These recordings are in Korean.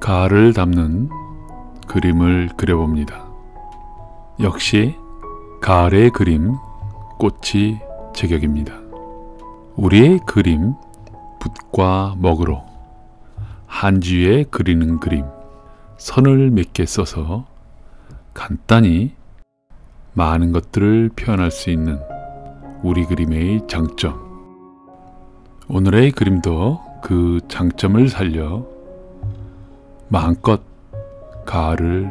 가을을 담는 그림을 그려봅니다. 역시 가을의 그림, 꽃이 제격입니다. 우리의 그림, 붓과 먹으로 한지 위에 그리는 그림, 선을 몇 개 써서 간단히 많은 것들을 표현할 수 있는 우리 그림의 장점. 오늘의 그림도 그 장점을 살려 마음껏 가을을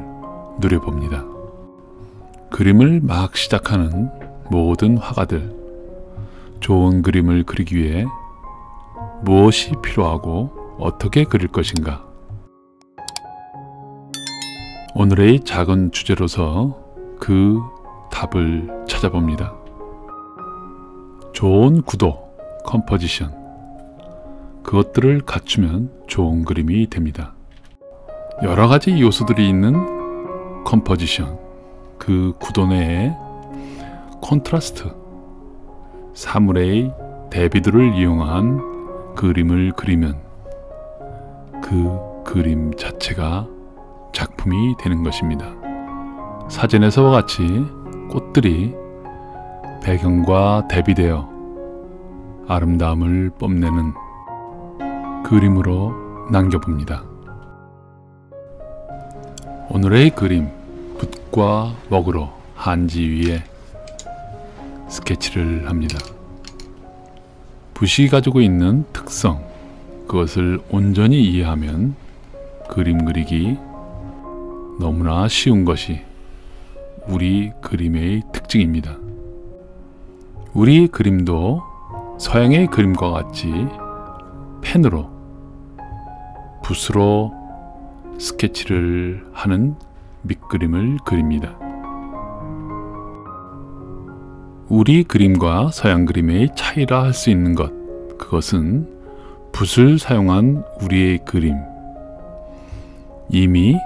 누려봅니다. 그림을 막 시작하는 모든 화가들, 좋은 그림을 그리기 위해 무엇이 필요하고 어떻게 그릴 것인가? 오늘의 작은 주제로서 그 답을 찾아봅니다. 좋은 구도, composition, 그것들을 갖추면 좋은 그림이 됩니다. 여러 가지 요소들이 있는 composition, 그 구도 내에 콘트라스트, 사물의 대비들을 이용한 그림을 그리면 그 그림 자체가 작품이 되는 것입니다. 사진에서와 같이 꽃들이 배경과 대비되어 아름다움을 뽐내는 그림으로 남겨봅니다. 오늘의 그림 붓과 먹으로 한지 위에 스케치를 합니다. 붓이 가지고 있는 특성 그것을 온전히 이해하면 그림 그리기 너무나 쉬운 것이 우리 그림의 특징입니다. 우리 그림도 서양의 그림과 같이 펜으로 붓으로 스케치를 하는 밑그림을 그립니다. 우리 그림과 서양 그림의 차이라 할 수 있는 것, 그것은 붓을 사용한 우리의 그림. 이미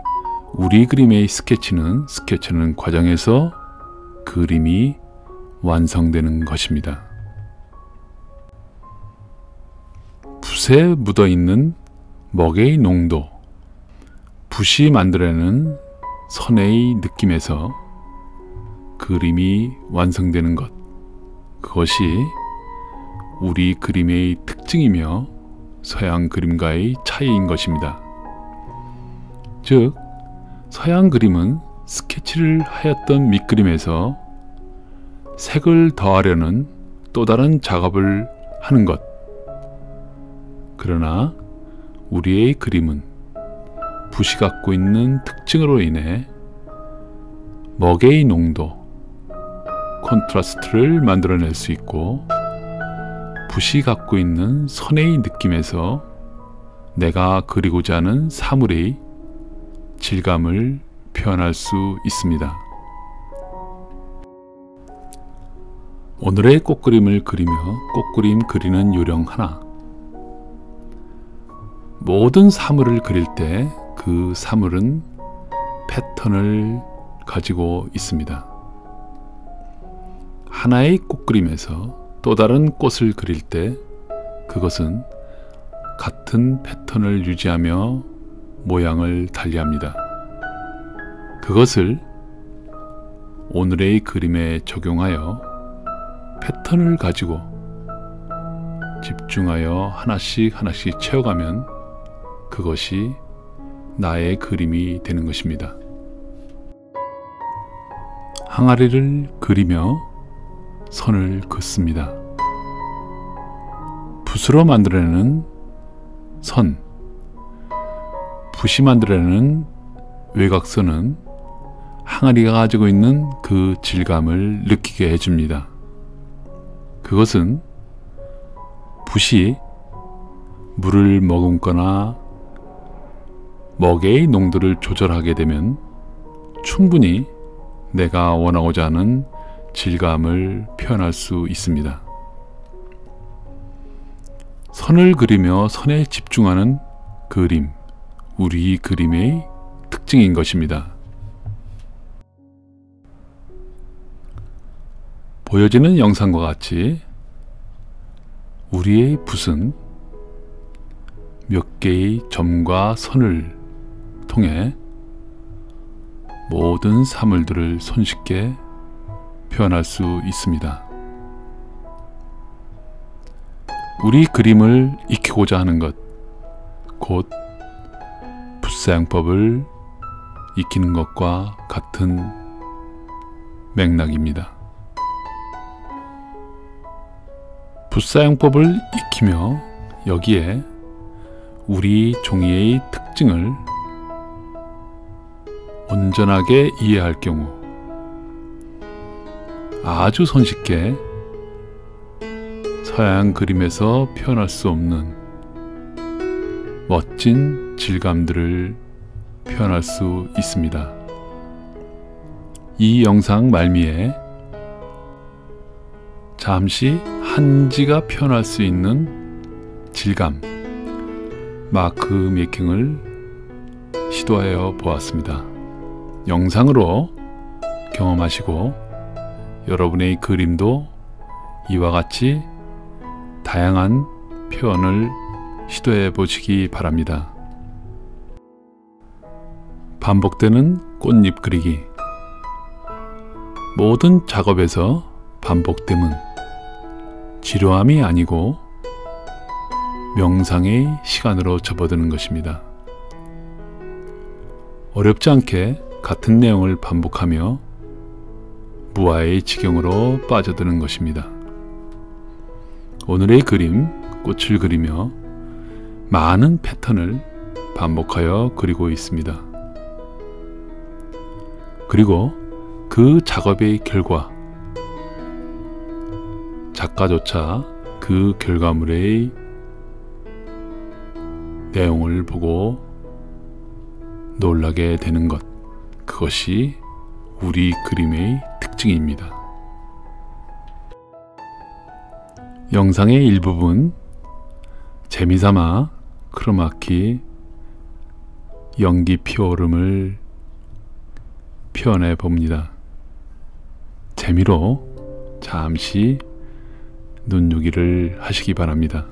우리 그림의 스케치는 스케치하는 과정에서 그림이 완성되는 것입니다. 붓에 묻어 있는 먹의 농도, 붓이 만들어내는 선의 느낌에서 그림이 완성되는 것, 그것이 우리 그림의 특징이며 서양 그림과의 차이인 것입니다. 즉, 서양 그림은 스케치를 하였던 밑그림에서 색을 더하려는 또 다른 작업을 하는 것. 그러나 우리의 그림은 붓이 갖고 있는 특징으로 인해 먹의 농도, 콘트라스트를 만들어낼 수 있고 붓이 갖고 있는 선의 느낌에서 내가 그리고자 하는 사물의 질감을 표현할 수 있습니다. 오늘의 꽃그림을 그리며 꽃그림 그리는 요령 하나 모든 사물을 그릴 때 그 사물은 패턴을 가지고 있습니다. 하나의 꽃그림에서 또 다른 꽃을 그릴 때 그것은 같은 패턴을 유지하며 모양을 달리합니다. 그것을 오늘의 그림에 적용하여 패턴을 가지고 집중하여 하나씩 하나씩 채워가면 그것이 나의 그림이 되는 것입니다. 항아리를 그리며 선을 긋습니다. 붓으로 만들어내는 선, 붓이 만들어내는 외곽선은 항아리가 가지고 있는 그 질감을 느끼게 해줍니다. 그것은 붓이 물을 머금거나 먹의 농도를 조절하게 되면 충분히 내가 원하고자 하는 질감을 표현할 수 있습니다. 선을 그리며 선에 집중하는 그림, 우리 그림의 특징인 것입니다. 보여지는 영상과 같이 우리의 붓은 몇 개의 점과 선을 통해 모든 사물들을 손쉽게 표현할 수 있습니다. 우리 그림을 익히고자 하는 것, 곧 붓사용법을 익히는 것과 같은 맥락입니다. 붓사용법을 익히며 여기에 우리 종이의 특징을 온전하게 이해할 경우 아주 손쉽게 서양 그림에서 표현할 수 없는 멋진 질감들을 표현할 수 있습니다. 이 영상 말미에 잠시 한지가 표현할 수 있는 질감 마크 메이킹을 시도하여 보았습니다. 영상으로 경험하시고 여러분의 그림도 이와 같이 다양한 표현을 시도해 보시기 바랍니다. 반복되는 꽃잎 그리기 모든 작업에서 반복됨은 지루함이 아니고 명상의 시간으로 접어드는 것입니다. 어렵지 않게 같은 내용을 반복하며 무아의 지경으로 빠져드는 것입니다. 오늘의 그림, 꽃을 그리며 많은 패턴을 반복하여 그리고 있습니다. 그리고 그 작업의 결과, 작가조차 그 결과물의 내용을 보고 놀라게 되는 것, 그것이 우리 그림의 특징입니다. 영상의 일부분 재미삼아 크로마키 연기 피오름을 표현해 봅니다. 재미로 잠시 눈요기를 하시기 바랍니다.